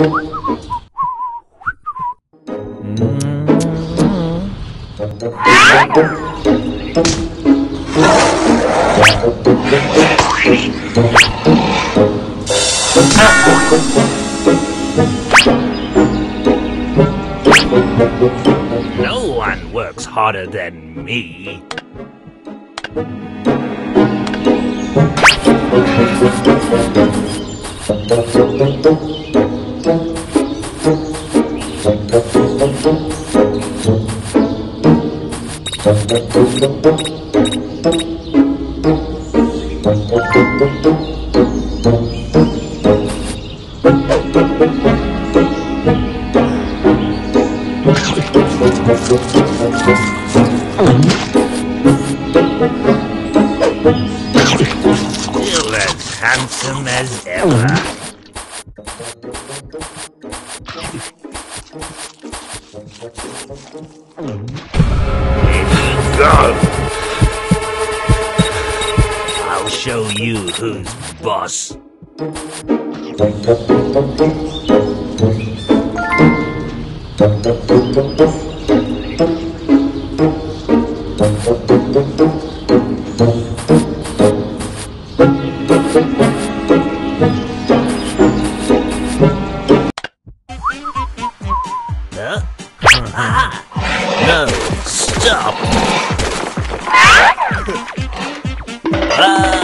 No one works harder than me. Still as handsome as ever. Here you go. I'll show you who's boss. Huh? Ah! No, stop! Ah!